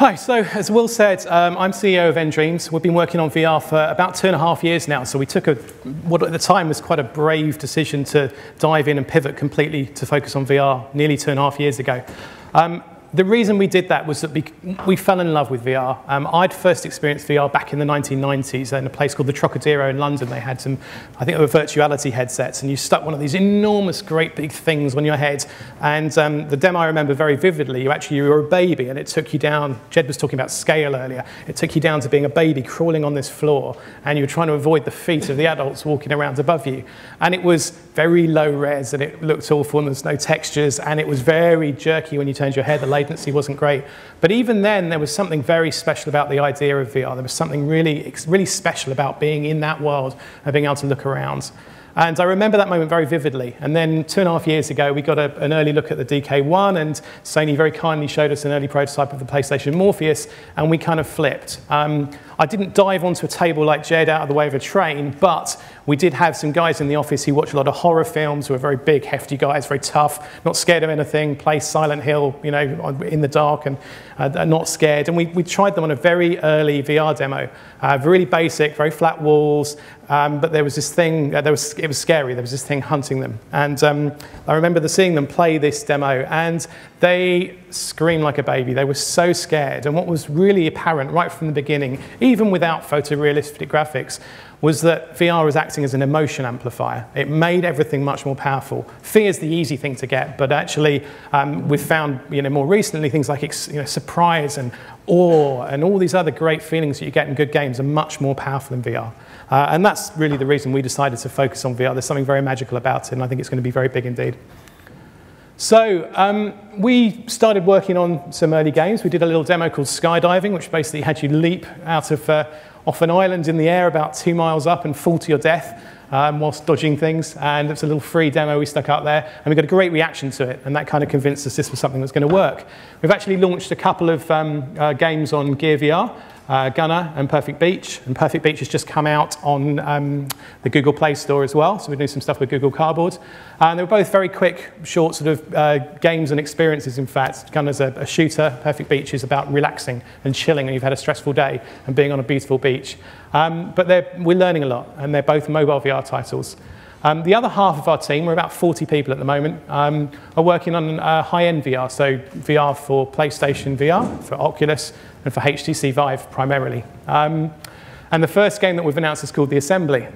Hi, so as Will said, um, I'm CEO of nDreams. We've been working on VR for about two and a half years now. So we took a, what at the time was quite a brave decision to dive in and pivot completely to focus on VR nearly two and a half years ago. Um, the reason we did that was that we, we fell in love with VR. Um, I'd first experienced VR back in the 1990s in a place called the Trocadero in London. They had some, I think they were virtuality headsets, and you stuck one of these enormous, great big things on your head. And um, the demo I remember very vividly, you actually you were a baby, and it took you down, Jed was talking about scale earlier, it took you down to being a baby crawling on this floor, and you were trying to avoid the feet of the adults walking around above you. And it was very low res, and it looked awful, and there's no textures, and it was very jerky when you turned your head. The latency wasn't great. But even then, there was something very special about the idea of VR. There was something really, really special about being in that world and being able to look around. And I remember that moment very vividly. And then two and a half years ago, we got a, an early look at the DK1, and Sony very kindly showed us an early prototype of the PlayStation Morpheus, and we kind of flipped. Um, I didn't dive onto a table like Jed out of the way of a train, but we did have some guys in the office who watch a lot of horror films, who are very big, hefty guys, very tough, not scared of anything, play Silent Hill, you know, in the dark and uh, not scared. And we, we tried them on a very early VR demo, uh, really basic, very flat walls, um, but there was this thing, uh, there was, it was scary, there was this thing hunting them. And um, I remember the, seeing them play this demo, and they screamed like a baby. They were so scared. And what was really apparent right from the beginning, even without photorealistic graphics, was that VR was acting as an emotion amplifier. It made everything much more powerful. Fear is the easy thing to get, but actually um, we've found you know, more recently things like you know, surprise and awe and all these other great feelings that you get in good games are much more powerful in VR. Uh, and that's really the reason we decided to focus on VR. There's something very magical about it, and I think it's going to be very big indeed. So um, we started working on some early games. We did a little demo called skydiving, which basically had you leap out of uh, off an island in the air about two miles up and fall to your death um, whilst dodging things. And it's a little free demo we stuck out there, and we got a great reaction to it, and that kind of convinced us this was something that's going to work. We've actually launched a couple of um, uh, games on Gear VR uh, Gunner and Perfect Beach. And Perfect Beach has just come out on um, the Google Play Store as well. So we're doing some stuff with Google Cardboard. And they were both very quick, short sort of uh, games and experiences, in fact. Gunner's a, a shooter. Perfect Beach is about relaxing and chilling and you've had a stressful day and being on a beautiful beach. Um, but we're learning a lot, and they're both mobile VR titles. Um, the other half of our team, we're about 40 people at the moment, um, are working on uh, high-end VR, so VR for PlayStation VR, for Oculus, and for HTC Vive primarily. Um, and the first game that we've announced is called The Assembly.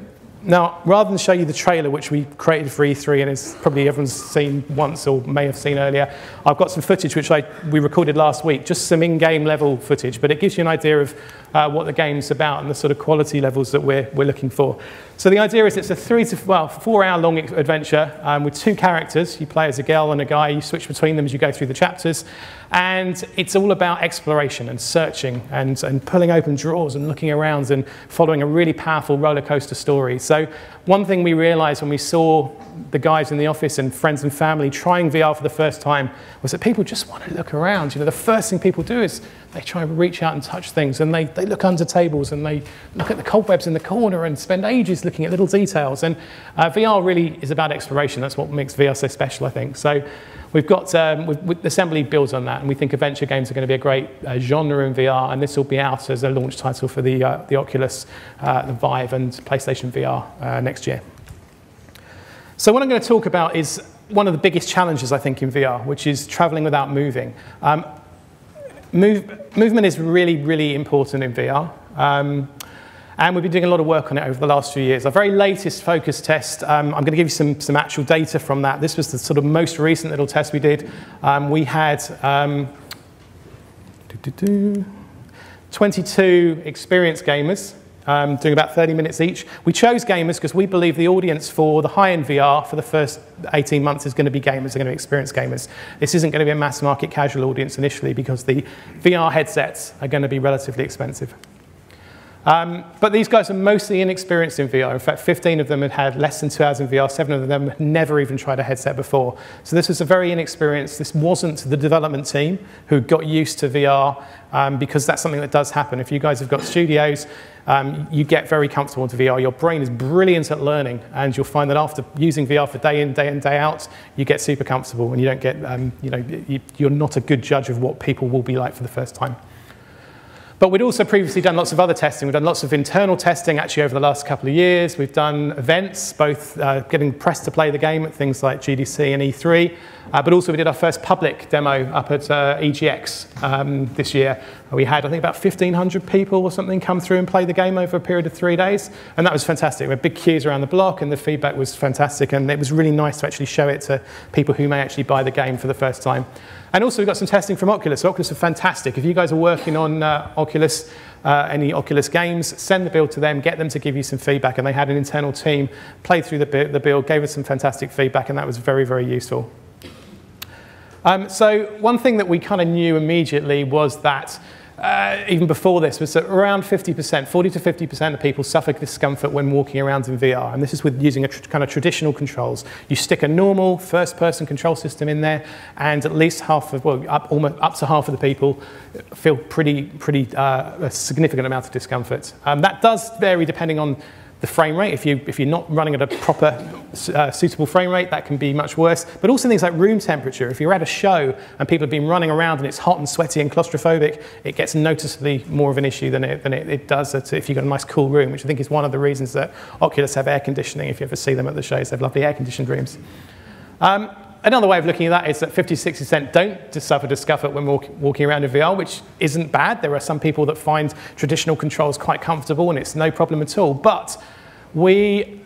Now, rather than show you the trailer, which we created for E3 and is probably everyone's seen once or may have seen earlier, I've got some footage which I, we recorded last week, just some in-game level footage, but it gives you an idea of uh, what the game's about and the sort of quality levels that we're, we're looking for. So the idea is it's a three to, well, four hour long adventure um, with two characters. You play as a girl and a guy, you switch between them as you go through the chapters. And it's all about exploration and searching and, and pulling open drawers and looking around and following a really powerful roller coaster story. So one thing we realized when we saw the guys in the office and friends and family trying VR for the first time was that people just want to look around. You know, the first thing people do is they try and reach out and touch things and they, they look under tables and they look at the cobwebs in the corner and spend ages looking at little details. And uh, VR really is about exploration. That's what makes VR so special, I think. So we've got, um, we've, we've, Assembly builds on that and we think adventure games are going to be a great uh, genre in VR and this will be out as a launch title for the, uh, the Oculus, uh, the Vive and PlayStation VR uh, next year. So what I'm going to talk about is one of the biggest challenges, I think, in VR, which is traveling without moving. Um, Move, movement is really, really important in VR. Um, and we've been doing a lot of work on it over the last few years. Our very latest focus test, um, I'm going to give you some, some actual data from that. This was the sort of most recent little test we did. Um, we had um, 22 experienced gamers um, doing about 30 minutes each. We chose gamers because we believe the audience for the high-end VR for the first 18 months is going to be gamers, they're going to be experienced gamers. This isn't going to be a mass market casual audience initially because the VR headsets are going to be relatively expensive. Um, but these guys are mostly inexperienced in VR. In fact, 15 of them had had less than two hours in VR. Seven of them had never even tried a headset before. So this was a very inexperienced, this wasn't the development team who got used to VR um, because that's something that does happen. If you guys have got studios, um, you get very comfortable into VR. Your brain is brilliant at learning, and you'll find that after using VR for day in, day in, day out, you get super comfortable, and you don't get, um, you know, you, you're not a good judge of what people will be like for the first time. But we'd also previously done lots of other testing. We've done lots of internal testing actually over the last couple of years. We've done events, both uh, getting press to play the game at things like GDC and E3, uh, but also we did our first public demo up at uh, EGX um, this year. We had, I think, about 1,500 people or something come through and play the game over a period of three days, and that was fantastic. We had big queues around the block, and the feedback was fantastic, and it was really nice to actually show it to people who may actually buy the game for the first time. And also we got some testing from Oculus. So Oculus are fantastic. If you guys are working on uh, Oculus, uh, any Oculus games, send the build to them, get them to give you some feedback. And they had an internal team play through the, the build, gave us some fantastic feedback, and that was very, very useful. Um, so one thing that we kind of knew immediately was that uh, even before this, was that around 50%, 40 to 50% of people suffer discomfort when walking around in VR. And this is with using a kind of traditional controls. You stick a normal first-person control system in there, and at least half of, well, up, almost, up to half of the people feel pretty, pretty uh, a significant amount of discomfort. Um, that does vary depending on the frame rate. If, you, if you're not running at a proper uh, suitable frame rate, that can be much worse. But also things like room temperature. If you're at a show and people have been running around and it's hot and sweaty and claustrophobic, it gets noticeably more of an issue than it, than it, it does if you've got a nice cool room, which I think is one of the reasons that Oculus have air conditioning. If you ever see them at the shows, they have lovely air conditioned rooms. Um, Another way of looking at that is that 50 60% don't suffer discomfort when walk, walking around in VR, which isn't bad. There are some people that find traditional controls quite comfortable and it's no problem at all. But we,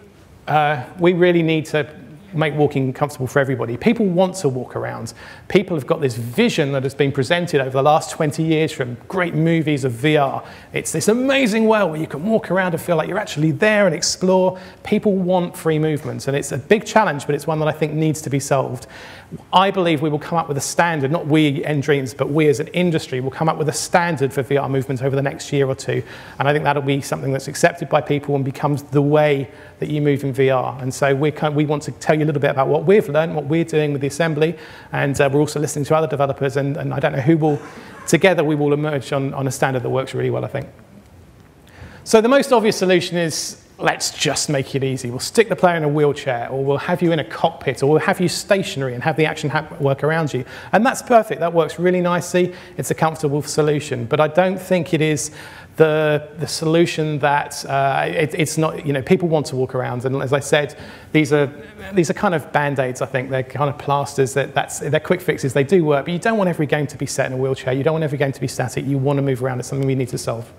uh, we really need to make walking comfortable for everybody. People want to walk around. People have got this vision that has been presented over the last 20 years from great movies of VR. It's this amazing world where you can walk around and feel like you're actually there and explore. People want free movement, and it's a big challenge, but it's one that I think needs to be solved. I believe we will come up with a standard, not we nDreams, but we as an industry will come up with a standard for VR movement over the next year or two. And I think that'll be something that's accepted by people and becomes the way that you move in VR. And so we we want to tell you a little bit about what we've learned, what we're doing with the assembly, and uh, we're also listening to other developers, and, and I don't know who will, together we will emerge on, on a standard that works really well, I think. So the most obvious solution is let's just make it easy. We'll stick the player in a wheelchair, or we'll have you in a cockpit, or we'll have you stationary and have the action work around you. And that's perfect. That works really nicely. It's a comfortable solution. But I don't think it is the, the solution that uh, it, it's not, you know, people want to walk around. And as I said, these are, these are kind of band-aids, I think. They're kind of plasters. That, that's, they're quick fixes. They do work. But you don't want every game to be set in a wheelchair. You don't want every game to be static. You want to move around. It's something we need to solve.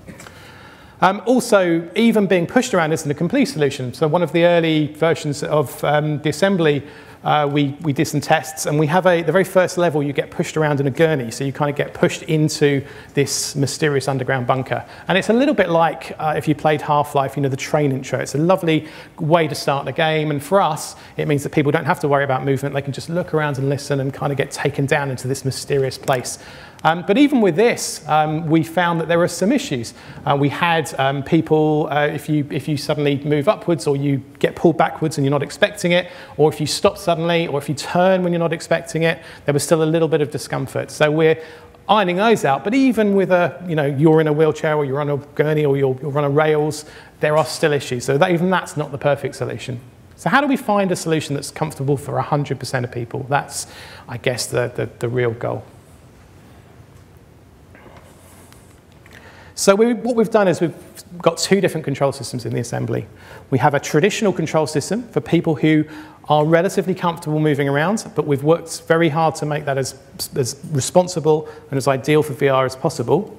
Um, also, even being pushed around isn't a complete solution. So one of the early versions of um, the assembly, uh, we, we did some tests, and we have a, the very first level, you get pushed around in a gurney. So you kind of get pushed into this mysterious underground bunker. And it's a little bit like uh, if you played Half-Life, you know, the train intro. It's a lovely way to start the game. And for us, it means that people don't have to worry about movement. They can just look around and listen and kind of get taken down into this mysterious place. Um, but even with this, um, we found that there were some issues. Uh, we had um, people, uh, if, you, if you suddenly move upwards or you get pulled backwards and you're not expecting it, or if you stop suddenly, or if you turn when you're not expecting it, there was still a little bit of discomfort. So we're ironing those out. But even with a, you know, you're in a wheelchair or you're on a gurney or you're, you're on a rails, there are still issues. So that, even that's not the perfect solution. So how do we find a solution that's comfortable for 100% of people? That's, I guess, the, the, the real goal. So we, what we've done is we've got two different control systems in the assembly. We have a traditional control system for people who are relatively comfortable moving around, but we've worked very hard to make that as, as responsible and as ideal for VR as possible.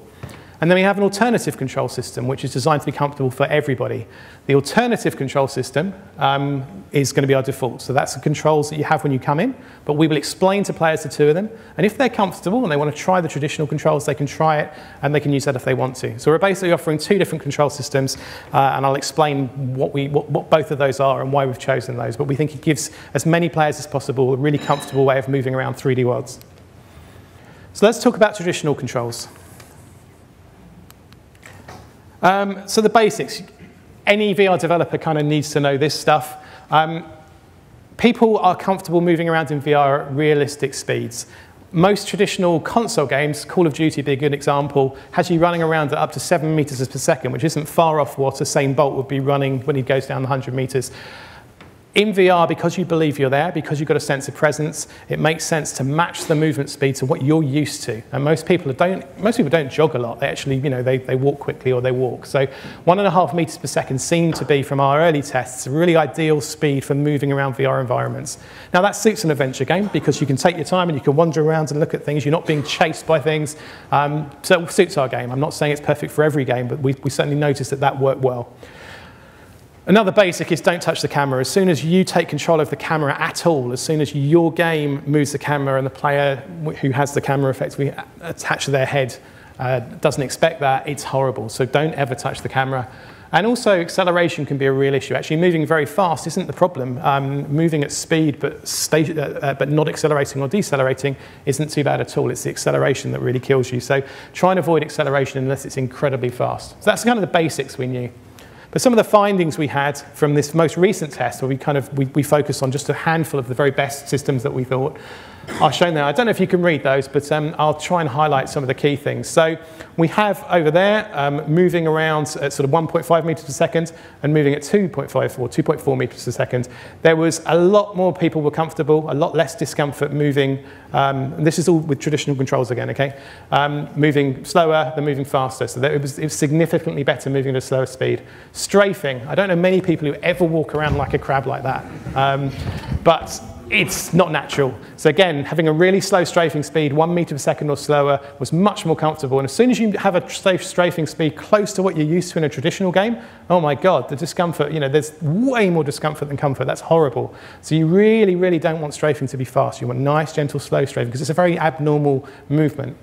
And then we have an alternative control system, which is designed to be comfortable for everybody. The alternative control system um, is going to be our default. So that's the controls that you have when you come in, but we will explain to players the two of them. And if they're comfortable and they want to try the traditional controls, they can try it and they can use that if they want to. So we're basically offering two different control systems, uh, and I'll explain what, we, what, what both of those are and why we've chosen those. But we think it gives as many players as possible a really comfortable way of moving around 3D worlds. So let's talk about traditional controls. Um, so the basics. Any VR developer kind of needs to know this stuff. Um, people are comfortable moving around in VR at realistic speeds. Most traditional console games, Call of Duty be a good example, has you running around at up to 7 meters per second, which isn't far off what a Usain Bolt would be running when he goes down the 100 meters. In VR, because you believe you're there, because you've got a sense of presence, it makes sense to match the movement speed to what you're used to. And most people don't, most people don't jog a lot. They actually, you know, they, they walk quickly or they walk. So one and a half meters per second seemed to be, from our early tests, a really ideal speed for moving around VR environments. Now that suits an adventure game because you can take your time and you can wander around and look at things. You're not being chased by things. Um, so it suits our game. I'm not saying it's perfect for every game, but we, we certainly noticed that that worked well. Another basic is don't touch the camera. As soon as you take control of the camera at all, as soon as your game moves the camera and the player who has the camera effectively attached to their head uh, doesn't expect that, it's horrible. So don't ever touch the camera. And also, acceleration can be a real issue. Actually, moving very fast isn't the problem. Um, moving at speed but, uh, uh, but not accelerating or decelerating isn't too bad at all. It's the acceleration that really kills you. So try and avoid acceleration unless it's incredibly fast. So that's kind of the basics we knew. But some of the findings we had from this most recent test, where we kind of we, we focused on just a handful of the very best systems that we thought, are shown there. I don't know if you can read those, but um, I'll try and highlight some of the key things. So we have over there um, moving around at sort of 1.5 meters per second and moving at 2.5 or 2.4 meters per second. There was a lot more people were comfortable, a lot less discomfort moving. Um, this is all with traditional controls again, okay? Um, moving slower than moving faster. So it was, it was significantly better moving at a slower speed. Strafing. I don't know many people who ever walk around like a crab like that. Um, but it's not natural. So again, having a really slow strafing speed, one meter per second or slower, was much more comfortable. And as soon as you have a safe strafing speed close to what you're used to in a traditional game, oh my God, the discomfort, you know, there's way more discomfort than comfort. That's horrible. So you really, really don't want strafing to be fast. You want nice, gentle, slow strafing because it's a very abnormal movement.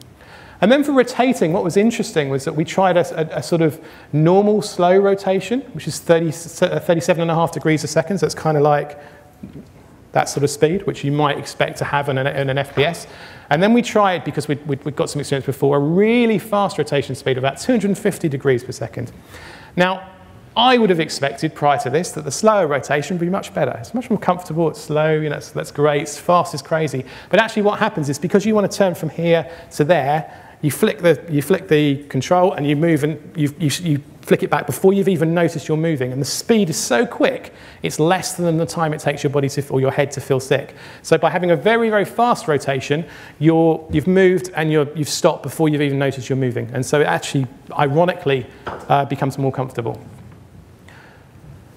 And then for rotating, what was interesting was that we tried a, a, a sort of normal slow rotation, which is 30, uh, 37 and a half degrees a second. So it's kind of like that sort of speed, which you might expect to have in an, in an FPS. And then we tried, because we'd, we'd, we'd, got some experience before, a really fast rotation speed of about 250 degrees per second. Now, I would have expected prior to this that the slower rotation would be much better. It's much more comfortable, it's slow, you know, that's great, it's fast, it's crazy. But actually what happens is because you want to turn from here to there, you flick the, you flick the control and you move and you, you, you flick it back before you've even noticed you're moving. And the speed is so quick, it's less than the time it takes your body to, or your head to feel sick. So by having a very, very fast rotation, you're, you've moved and you're, you've stopped before you've even noticed you're moving. And so it actually, ironically, uh, becomes more comfortable.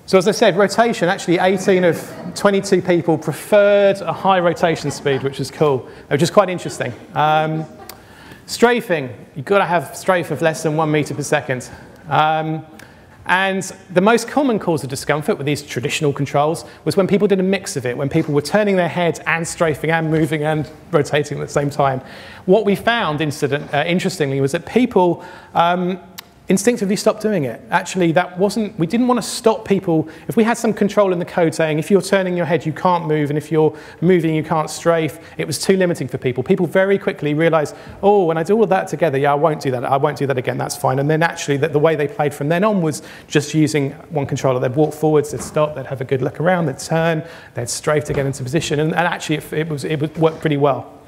So as I said, rotation, actually 18 of 22 people preferred a high rotation speed, which is cool, which is quite interesting. Um, Strafing, you've got to have strafe of less than one meter per second. Um, and the most common cause of discomfort with these traditional controls was when people did a mix of it, when people were turning their heads and strafing and moving and rotating at the same time. What we found, incident, uh, interestingly, was that people um, instinctively stopped doing it. Actually, that wasn't, we didn't want to stop people. If we had some control in the code saying if you're turning your head, you can't move, and if you're moving, you can't strafe, it was too limiting for people. People very quickly realized, oh, when I do all that together, yeah, I won't do that. I won't do that again. That's fine. And then actually, the, the way they played from then on was just using one controller. They'd walk forwards, they'd stop, they'd have a good look around, they'd turn, they'd strafe to get into position. And, and actually, it, it, was, it worked pretty well.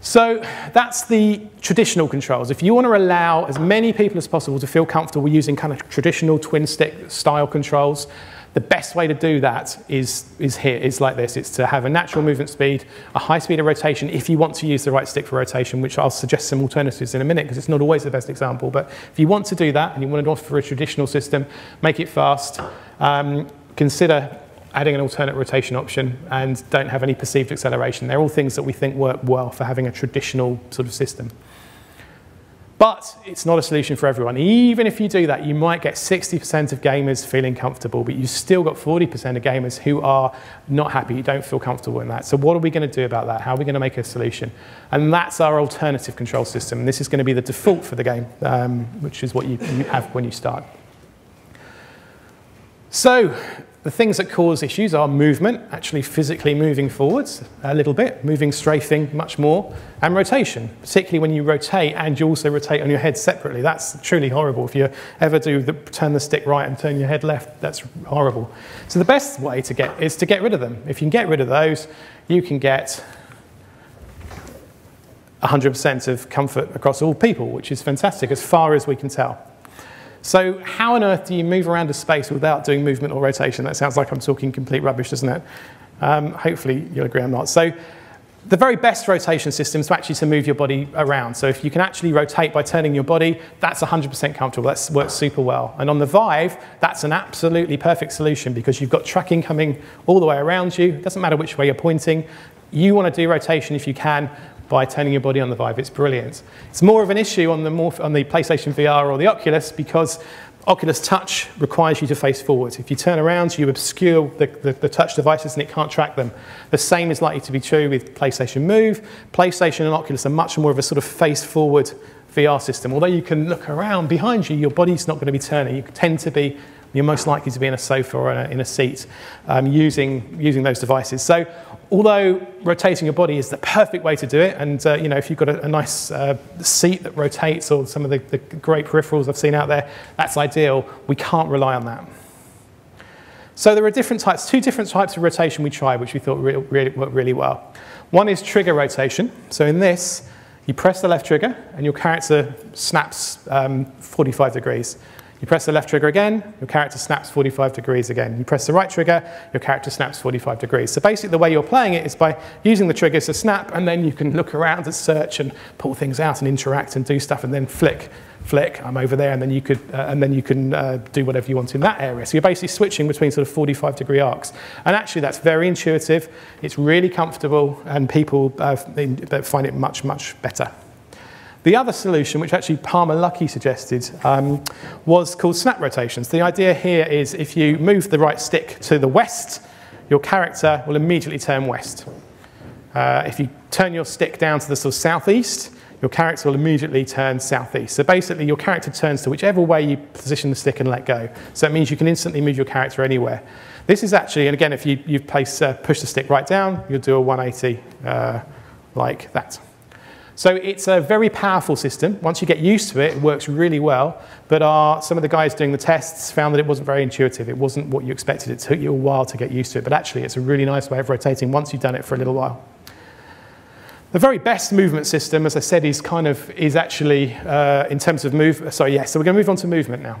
So that's the traditional controls. If you want to allow as many people as possible to feel comfortable using kind of traditional twin stick style controls, the best way to do that is, is here, is like this. It's to have a natural movement speed, a high speed of rotation if you want to use the right stick for rotation, which I'll suggest some alternatives in a minute because it's not always the best example. But if you want to do that and you want to offer a traditional system, make it fast, um, consider adding an alternate rotation option, and don't have any perceived acceleration. They're all things that we think work well for having a traditional sort of system. But it's not a solution for everyone. Even if you do that, you might get 60% of gamers feeling comfortable, but you've still got 40% of gamers who are not happy, you don't feel comfortable in that. So what are we going to do about that? How are we going to make a solution? And that's our alternative control system. This is going to be the default for the game, um, which is what you, you have when you start. So the things that cause issues are movement, actually physically moving forwards a little bit, moving strafing much more, and rotation, particularly when you rotate and you also rotate on your head separately. That's truly horrible. If you ever do the, turn the stick right and turn your head left, that's horrible. So the best way to get is to get rid of them. If you can get rid of those, you can get 100% of comfort across all people, which is fantastic as far as we can tell. So how on earth do you move around a space without doing movement or rotation? That sounds like I'm talking complete rubbish, doesn't it? Um, hopefully you'll agree I'm not. So the very best rotation system is actually to move your body around. So if you can actually rotate by turning your body, that's 100% comfortable. That works super well. And on the Vive, that's an absolutely perfect solution because you've got tracking coming all the way around you. It doesn't matter which way you're pointing. You want to do rotation if you can by turning your body on the Vive. It's brilliant. It's more of an issue on the, on the PlayStation VR or the Oculus because Oculus Touch requires you to face forward. If you turn around, you obscure the, the, the, touch devices and it can't track them. The same is likely to be true with PlayStation Move. PlayStation and Oculus are much more of a sort of face forward VR system. Although you can look around behind you, your body's not going to be turning. You tend to be you're most likely to be in a sofa or in a, in a seat um, using, using those devices. So although rotating your body is the perfect way to do it, and uh, you know, if you've got a, a nice uh, seat that rotates or some of the, the great peripherals I've seen out there, that's ideal. We can't rely on that. So there are different types, two different types of rotation we tried, which we thought really, really worked really well. One is trigger rotation. So in this, you press the left trigger and your character snaps um, 45 degrees. You press the left trigger again, your character snaps 45 degrees again. You press the right trigger, your character snaps 45 degrees. So basically the way you're playing it is by using the triggers to snap, and then you can look around and search and pull things out and interact and do stuff, and then flick, flick, I'm over there, and then you, could, uh, and then you can uh, do whatever you want in that area. So you're basically switching between sort of 45 degree arcs. And actually that's very intuitive, it's really comfortable, and people uh, find it much, much better. The other solution, which actually Palmer Luckey suggested, um, was called snap rotations. The idea here is if you move the right stick to the west, your character will immediately turn west. Uh, if you turn your stick down to the sort of southeast, your character will immediately turn southeast. So basically, your character turns to whichever way you position the stick and let go. So it means you can instantly move your character anywhere. This is actually, and again, if you, you place, uh, push the stick right down, you'll do a 180 uh, like that. So it's a very powerful system. Once you get used to it, it works really well. But our, some of the guys doing the tests found that it wasn't very intuitive. It wasn't what you expected. It took you a while to get used to it. But actually, it's a really nice way of rotating once you've done it for a little while. The very best movement system, as I said, is kind of is actually uh, in terms of move. Sorry, yes. So we're going to move on to movement now.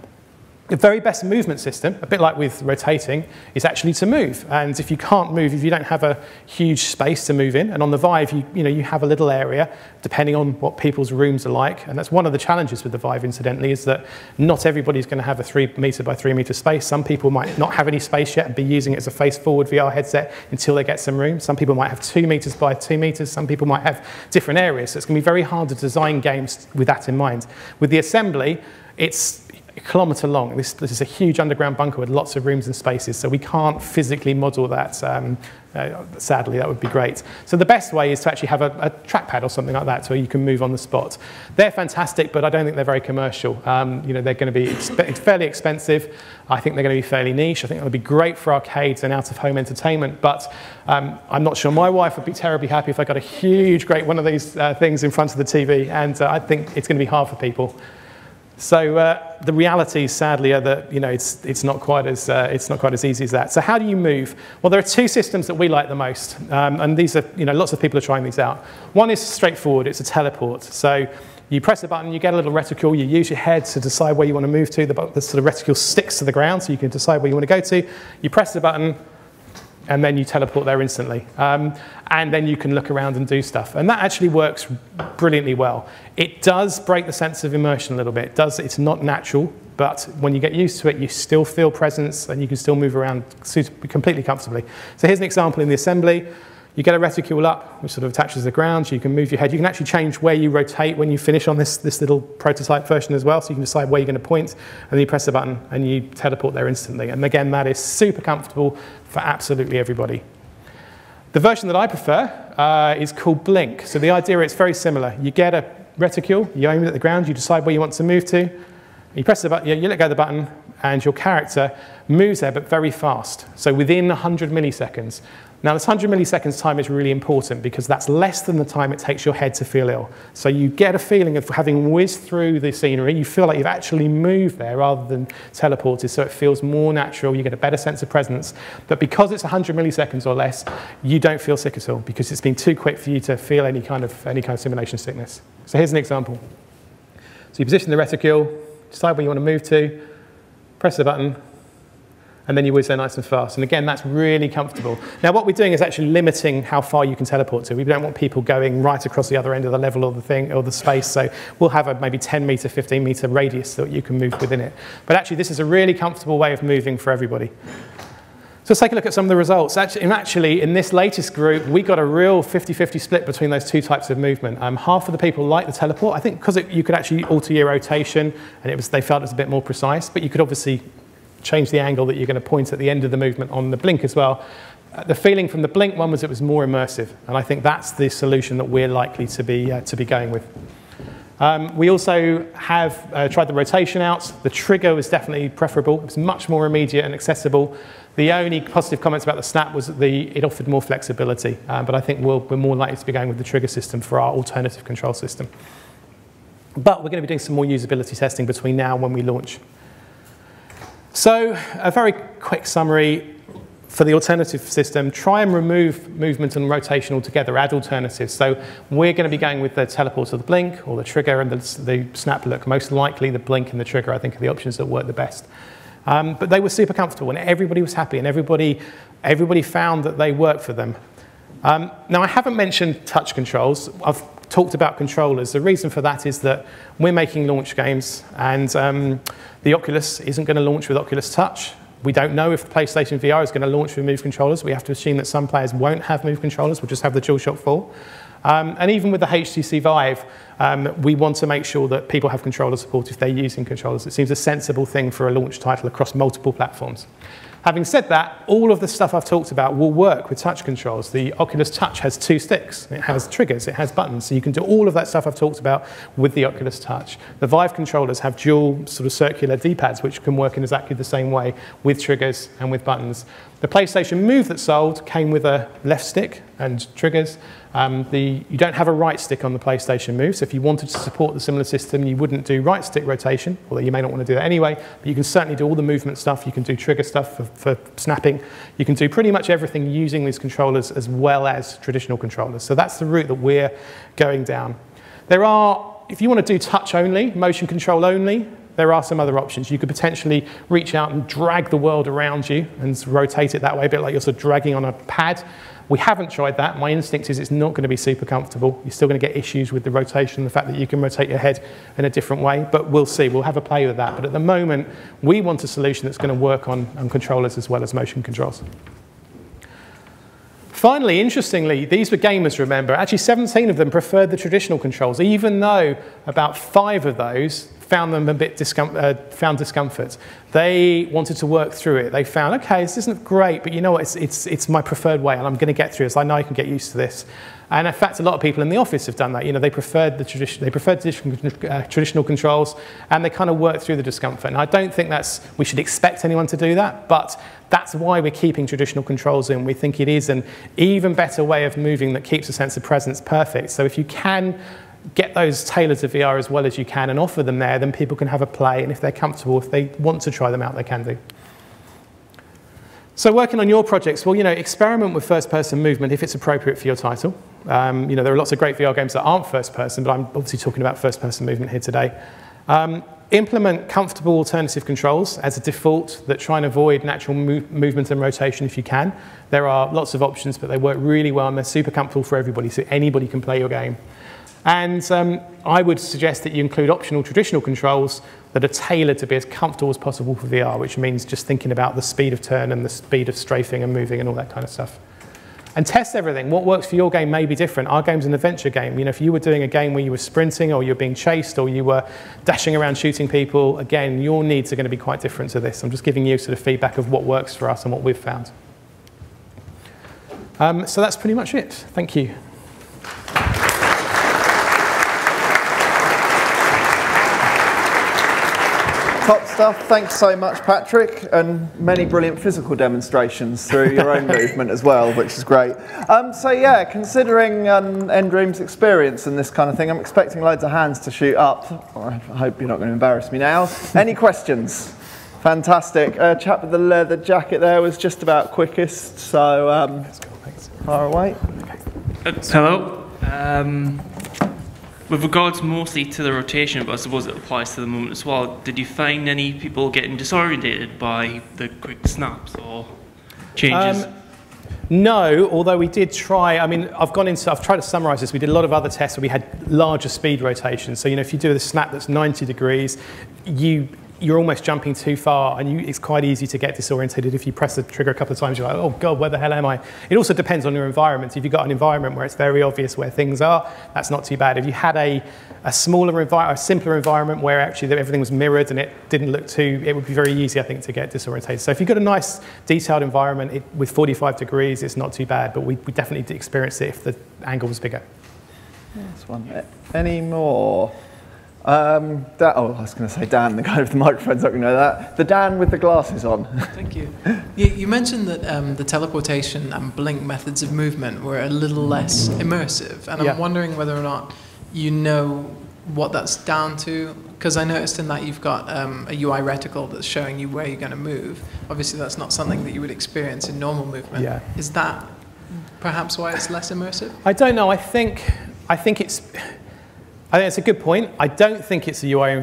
The very best movement system, a bit like with rotating, is actually to move. And if you can't move, if you don't have a huge space to move in, and on the Vive, you, you, know, you have a little area, depending on what people's rooms are like. And that's one of the challenges with the Vive, incidentally, is that not everybody's going to have a three meter by three meter space. Some people might not have any space yet and be using it as a face forward VR headset until they get some room. Some people might have two meters by two meters. Some people might have different areas. So it's going to be very hard to design games with that in mind. With the assembly, it's a kilometre long. This, this, is a huge underground bunker with lots of rooms and spaces, so we can't physically model that. Um, uh, sadly, that would be great. So the best way is to actually have a, a trackpad or something like that, so you can move on the spot. They're fantastic, but I don't think they're very commercial. Um, you know, they're going to be exp fairly expensive. I think they're going to be fairly niche. I think they'll be great for arcades and out-of-home entertainment, but um, I'm not sure. My wife would be terribly happy if I got a huge, great one of these uh, things in front of the TV, and uh, I think it's going to be hard for people. So uh, the realities, sadly, are that you know, it's, it's, not quite as, uh, it's not quite as easy as that. So how do you move? Well, there are two systems that we like the most, um, and these are, you know, lots of people are trying these out. One is straightforward, it's a teleport. So you press a button, you get a little reticule, you use your head to decide where you want to move to. The, the sort of reticule sticks to the ground, so you can decide where you want to go to. You press the button, and then you teleport there instantly. Um, and then you can look around and do stuff. And that actually works brilliantly well. It does break the sense of immersion a little bit. It does, it's not natural, but when you get used to it, you still feel presence and you can still move around completely comfortably. So here's an example in the assembly. You get a reticule up, which sort of attaches to the ground, so you can move your head. You can actually change where you rotate when you finish on this, this little prototype version as well, so you can decide where you're going to point, and then you press the button and you teleport there instantly. And again, that is super comfortable for absolutely everybody. The version that I prefer uh, is called Blink. So the idea is very similar. You get a reticule, you aim it at the ground, you decide where you want to move to, you press the button, you let go of the button, and your character moves there, but very fast. So within 100 milliseconds. Now, this 100 milliseconds time is really important because that's less than the time it takes your head to feel ill. So you get a feeling of having whizzed through the scenery, you feel like you've actually moved there rather than teleported, so it feels more natural, you get a better sense of presence. But because it's 100 milliseconds or less, you don't feel sick at all because it's been too quick for you to feel any kind of, any kind of simulation sickness. So here's an example. So you position the reticule, decide where you want to move to, press the button, and then you whiz there nice and fast. And again, that's really comfortable. Now, what we're doing is actually limiting how far you can teleport to. We don't want people going right across the other end of the level or the thing or the space. So we'll have a maybe 10 meter, 15 meter radius that you can move within it. But actually, this is a really comfortable way of moving for everybody. So let's take a look at some of the results. Actually, actually in this latest group, we got a real 50-50 split between those two types of movement. Um, half of the people liked the teleport, I think because you could actually alter your rotation, and it was, they felt it was a bit more precise, but you could obviously change the angle that you're going to point at the end of the movement on the blink as well. Uh, the feeling from the blink one was it was more immersive, and I think that's the solution that we're likely to be, uh, to be going with. Um, we also have uh, tried the rotation out. The trigger was definitely preferable. It was much more immediate and accessible. The only positive comments about the snap was that the, it offered more flexibility, um, but I think we we are more likely to be going with the trigger system for our alternative control system. But we're going to be doing some more usability testing between now and when we launch. So a very quick summary for the alternative system, try and remove movement and rotation altogether, add alternatives. So we're going to be going with the teleport or the blink or the trigger and the, the snap look. Most likely the blink and the trigger, I think, are the options that work the best. Um, but they were super comfortable and everybody was happy and everybody, everybody found that they worked for them. Um, now, I haven't mentioned touch controls. I've talked about controllers. The reason for that is that we're making launch games and um, the Oculus isn't going to launch with Oculus Touch. We don't know if the PlayStation VR is going to launch with Move controllers. We have to assume that some players won't have Move controllers, we'll just have the DualShock 4. Um, and even with the HTC Vive, um, we want to make sure that people have controller support if they're using controllers. It seems a sensible thing for a launch title across multiple platforms. Having said that, all of the stuff I've talked about will work with touch controls. The Oculus Touch has two sticks. It has triggers, it has buttons. So you can do all of that stuff I've talked about with the Oculus Touch. The Vive controllers have dual sort of circular D-pads, which can work in exactly the same way with triggers and with buttons. The PlayStation Move that sold came with a left stick and triggers, um, the, you don't have a right stick on the PlayStation Move, so if you wanted to support the similar system, you wouldn't do right stick rotation, although you may not want to do that anyway, but you can certainly do all the movement stuff, you can do trigger stuff for, for snapping, you can do pretty much everything using these controllers as well as traditional controllers. So that's the route that we're going down. There are, if you want to do touch only, motion control only, there are some other options. You could potentially reach out and drag the world around you and rotate it that way, a bit like you're sort of dragging on a pad. We haven't tried that. My instinct is it's not going to be super comfortable. You're still going to get issues with the rotation, the fact that you can rotate your head in a different way, but we'll see. We'll have a play with that. But at the moment, we want a solution that's going to work on, on controllers as well as motion controls. Finally, interestingly, these were gamers, remember. Actually, 17 of them preferred the traditional controls, even though about five of those found them a bit discom uh, found discomfort. They wanted to work through it. They found, okay, this isn't great, but you know what, it's, it's, it's my preferred way and I'm going to get through this. I know I can get used to this. And in fact, a lot of people in the office have done that. You know, they preferred the tradition, they preferred uh, traditional controls, and they kind of worked through the discomfort. And I don't think that's we should expect anyone to do that, but that's why we're keeping traditional controls in. We think it is an even better way of moving that keeps a sense of presence perfect. So if you can get those tailored to VR as well as you can and offer them there, then people can have a play. And if they're comfortable, if they want to try them out, they can do. So working on your projects, well, you know, experiment with first-person movement if it's appropriate for your title. Um, you know, there are lots of great VR games that aren't first-person, but I'm obviously talking about first-person movement here today. Um, implement comfortable alternative controls as a default that try and avoid natural move movement and rotation if you can. There are lots of options, but they work really well and they're super comfortable for everybody, so anybody can play your game. And um, I would suggest that you include optional traditional controls that are tailored to be as comfortable as possible for VR, which means just thinking about the speed of turn and the speed of strafing and moving and all that kind of stuff. And test everything. What works for your game may be different. Our game's an adventure game. You know, if you were doing a game where you were sprinting or you were being chased or you were dashing around shooting people, again, your needs are going to be quite different to this. I'm just giving you sort of feedback of what works for us and what we've found. Um, so that's pretty much it. Thank you. Stuff. Thanks so much, Patrick, and many brilliant physical demonstrations through your own movement as well, which is great. Um, so yeah, considering um, nDream's experience and this kind of thing, I'm expecting loads of hands to shoot up. I hope you're not going to embarrass me now. Any questions? Fantastic. Uh, chap with the leather jacket there was just about quickest, so um, far away. Hello. Um, With regards mostly to the rotation, but I suppose it applies to the moment as well, did you find any people getting disorientated by the quick snaps or changes? Um, no, although we did try, I mean, I've gone into, I've tried to summarize this. We did a lot of other tests where we had larger speed rotations. So, you know, if you do a snap that's 90 degrees, you you're almost jumping too far and you, it's quite easy to get disorientated if you press the trigger a couple of times you're like oh god where the hell am i? It also depends on your environment. If you've got an environment where it's very obvious where things are that's not too bad. If you had a, a smaller environment a simpler environment where actually everything was mirrored and it didn't look too it would be very easy i think to get disorientated so if you've got a nice detailed environment it, with 45 degrees it's not too bad but we, we definitely experience it if the angle was bigger. This one. Any more um, Dan, oh, I was going to say Dan, the guy with the microphone's not going to know that. The Dan with the glasses on. Thank you. You, you mentioned that um, the teleportation and blink methods of movement were a little less immersive, and I'm wondering whether or not you know what that's down to. Because I noticed in that you've got um, a UI reticle that's showing you where you're going to move. Obviously, that's not something that you would experience in normal movement. Yeah. Is that perhaps why it's less immersive? I don't know. I think I think it's I think it's a good point. I don't think it's a UI uh,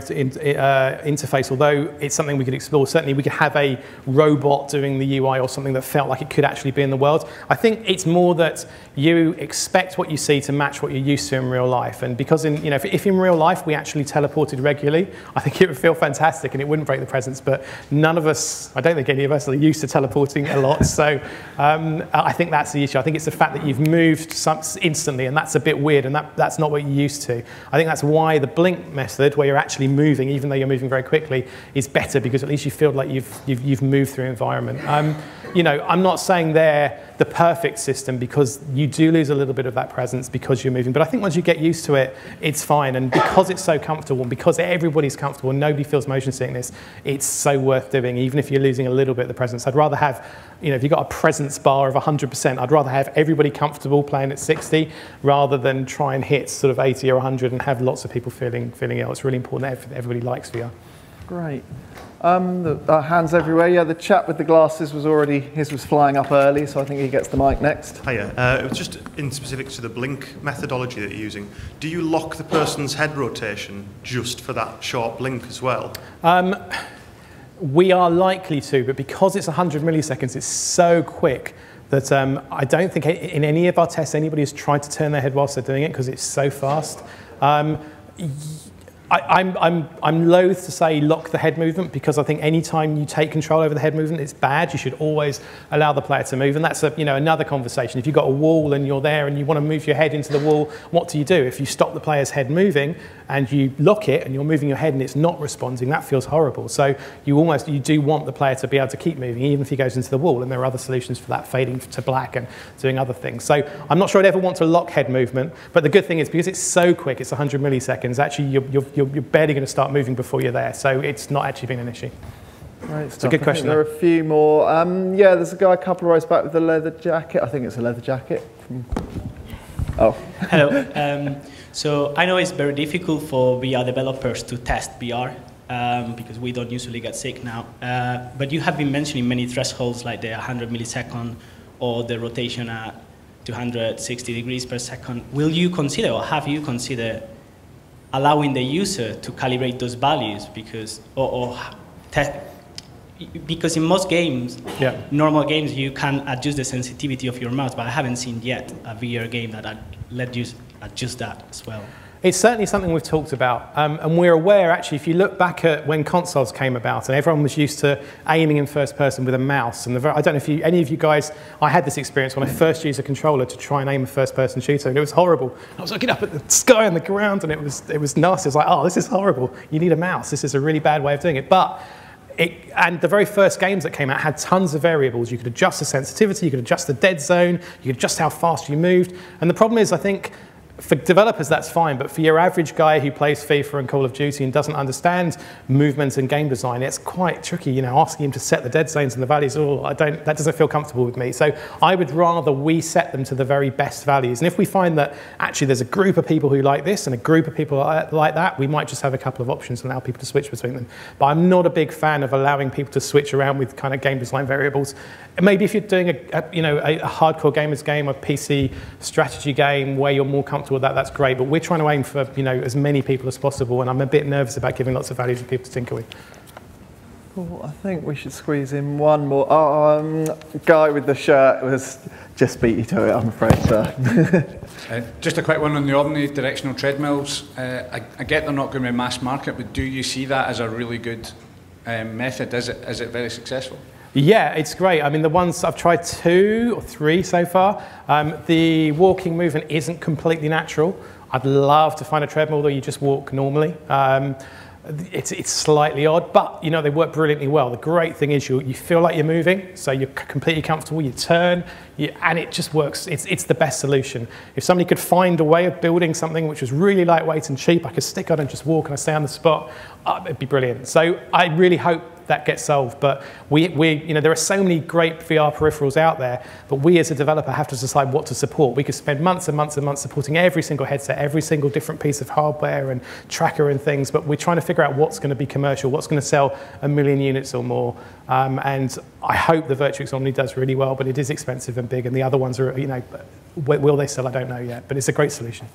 interface, although it's something we could explore. Certainly, we could have a robot doing the UI or something that felt like it could actually be in the world. I think it's more that you expect what you see to match what you're used to in real life. And because in, you know, if, if in real life we actually teleported regularly, I think it would feel fantastic and it wouldn't break the presence. But none of us, I don't think any of us are used to teleporting a lot. So um, I think that's the issue. I think it's the fact that you've moved some, instantly, and that's a bit weird, and that, that's not what you're used to. I think that's why the blink method, where you're actually moving, even though you're moving very quickly, is better because at least you feel like you've, you've, you've moved through environment. Um, you know, I'm not saying they're the perfect system because you do lose a little bit of that presence because you're moving. But I think once you get used to it, it's fine. And because it's so comfortable, and because everybody's comfortable, nobody feels motion sickness, it's so worth doing, even if you're losing a little bit of the presence. I'd rather have, you know, if you've got a presence bar of 100%, I'd rather have everybody comfortable playing at 60 rather than try and hit sort of 80 or 100 and have lots of people feeling, feeling ill. It's really important that everybody likes VR. Great. Um, the, uh, hands everywhere. Yeah, the chap with the glasses was already, his was flying up early, so I think he gets the mic next. Hiya. Uh, it was just in specific to the blink methodology that you're using. Do you lock the person's head rotation just for that short blink as well? Um, we are likely to, but because it's 100 milliseconds, it's so quick that um, I don't think in any of our tests anybody has tried to turn their head whilst they're doing it because it's so fast. I, am I'm, I'm, I'm loath to say lock the head movement because I think any time you take control over the head movement, it's bad. You should always allow the player to move. And that's a, you know, another conversation. If you've got a wall and you're there and you want to move your head into the wall, what do you do? If you stop the player's head moving and you lock it and you're moving your head and it's not responding, that feels horrible. So you almost, you do want the player to be able to keep moving, even if he goes into the wall. And there are other solutions for that, fading to black and doing other things. So I'm not sure I'd ever want to lock head movement. But the good thing is because it's so quick, it's 100 milliseconds, actually you're, you're, you're barely going to start moving before you're there. So it's not actually been an issue. Right, it's a good question. There are a few more. Um, yeah, there's a guy a couple of rows back with a leather jacket. I think it's a leather jacket. Oh. Hello. Um, so I know it's very difficult for VR developers to test VR um, because we don't usually get sick now. Uh, but you have been mentioning many thresholds like the 100 millisecond or the rotation at 260 degrees per second. Will you consider or have you considered allowing the user to calibrate those values because or, or because in most games, yeah. normal games, you can adjust the sensitivity of your mouse, but I haven't seen yet a VR game that let you adjust that as well. It's certainly something we've talked about, um, and we're aware actually. If you look back at when consoles came about, and everyone was used to aiming in first person with a mouse, and the, I don't know if you, any of you guys, I had this experience when I first used a controller to try and aim a first person shooter, and it was horrible. I was looking up at the sky and the ground, and it was it was nasty. I was like, oh, this is horrible. You need a mouse. This is a really bad way of doing it, but. It, and the very first games that came out had tons of variables. You could adjust the sensitivity, you could adjust the dead zone, you could adjust how fast you moved. And the problem is, I think for developers, that's fine, but for your average guy who plays FIFA and Call of Duty and doesn't understand movements and game design, it's quite tricky, you know, asking him to set the dead zones and the values, oh, I don't, that doesn't feel comfortable with me. So I would rather we set them to the very best values. And if we find that actually there's a group of people who like this and a group of people like that, we might just have a couple of options and allow people to switch between them. But I'm not a big fan of allowing people to switch around with kind of game design variables. Maybe if you're doing a, a you know, a, a hardcore gamers game, a PC strategy game where you're more comfortable comfortable with that, that's great. But we're trying to aim for you know as many people as possible, and I'm a bit nervous about giving lots of value to people to tinker with. Well, I think we should squeeze in one more. Um, guy with the shirt was just beat you to it, I'm afraid, sir. uh, just a quick one on the omnidirectional treadmills. Uh, I, I, get they're not going to be mass market, but do you see that as a really good um, method? Is it, is it very successful? Yeah, it's great. I mean, the ones I've tried two or three so far. Um, the walking movement isn't completely natural. I'd love to find a treadmill where you just walk normally. Um, it's, it's slightly odd, but you know they work brilliantly well. The great thing is you, you feel like you're moving, so you're completely comfortable. You turn, you, and it just works. It's, it's the best solution. If somebody could find a way of building something which was really lightweight and cheap, I could stick on and just walk and I stay on the spot. Uh, it'd be brilliant. So I really hope that gets solved. But we, we, you know, there are so many great VR peripherals out there, but we as a developer have to decide what to support. We could spend months and months and months supporting every single headset, every single different piece of hardware and tracker and things, but we're trying to figure out what's going to be commercial, what's going to sell a million units or more. Um, and I hope the Virtuix Omni does really well, but it is expensive and big, and the other ones are, you know, will they sell? I don't know yet, but it's a great solution.